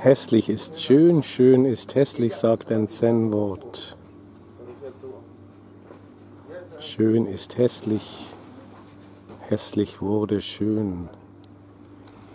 Hässlich ist schön, schön ist hässlich, sagt ein Zen-Wort. Schön ist hässlich, hässlich wurde schön.